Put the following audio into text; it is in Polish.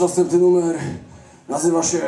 Nasz następny numer. Nazywa się